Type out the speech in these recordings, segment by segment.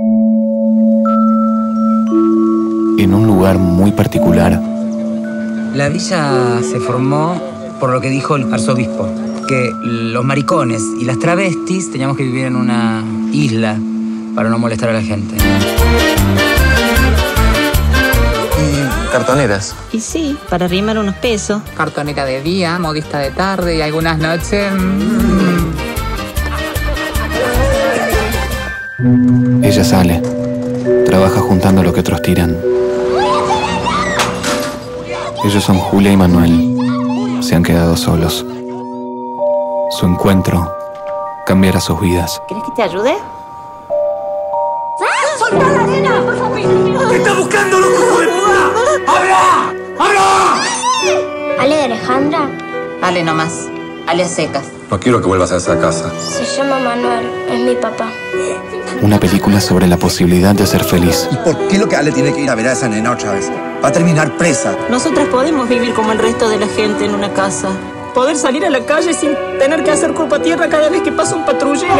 En un lugar muy particular, La villa se formó por lo que dijo el arzobispo, que los maricones y las travestis teníamos que vivir en una isla para no molestar a la gente. Y cartoneras. Y sí, para arrimar unos pesos. Cartonera de día, modista de tarde y algunas noches... mm, ella sale, trabaja juntando lo que otros tiran. Ellos son Julia y Manuel. Se han quedado solos. Su encuentro cambiará sus vidas. ¿Querés que te ayude? Ale de Alejandra Ale nomás. Ale a secas. No quiero que vuelvas a esa casa. se llama Manuel, es mi papá. Una película sobre la posibilidad de ser feliz. ¿Y por qué lo que Ale tiene que ir a ver a esa nena otra vez? Va a terminar presa. Nosotras podemos vivir como el resto de la gente en una casa. Poder salir a la calle sin tener que hacer culpa tierra cada vez que pasa un patrullero.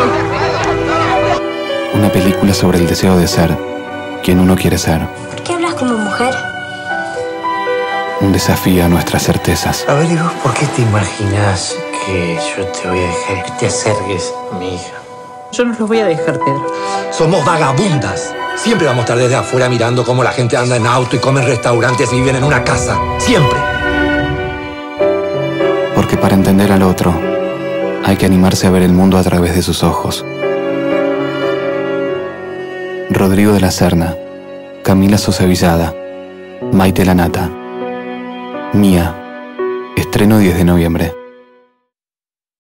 Una película sobre el deseo de ser quien uno quiere ser. ¿Por qué hablas como mujer? Un desafío a nuestras certezas. A ver, ¿y vos por qué te imaginas que yo te voy a dejar que te acerques a mi hija? Yo no los voy a dejar, Pedro. Somos vagabundas. Siempre vamos a estar desde afuera mirando cómo la gente anda en auto y come en restaurantes y viven en una casa. Siempre. Porque para entender al otro, hay que animarse a ver el mundo a través de sus ojos. Rodrigo de la Serna, Camila Sosa Villada, Maite Lanata, Mía, estreno 10 de noviembre.